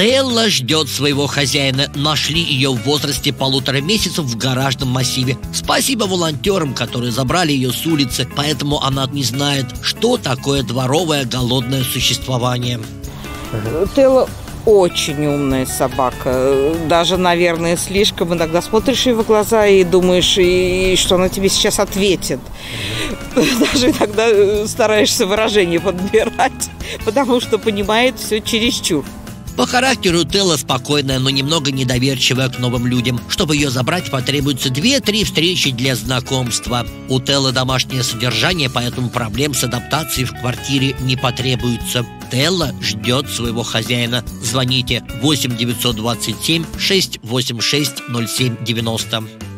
Телла ждет своего хозяина. Нашли ее в возрасте полутора месяцев в гаражном массиве. Спасибо волонтерам, которые забрали ее с улицы, поэтому она не знает, что такое дворовое голодное существование. Телла очень умная собака. Даже, наверное, слишком иногда смотришь ей в глаза и думаешь, и что она тебе сейчас ответит. Даже иногда стараешься выражение подбирать, потому что понимает все чересчур. По характеру Телла спокойная, но немного недоверчивая к новым людям. Чтобы ее забрать, потребуется две-три встречи для знакомства. У Телла домашнее содержание, поэтому проблем с адаптацией в квартире не потребуется. Телла ждет своего хозяина. Звоните 8 927 686 0790.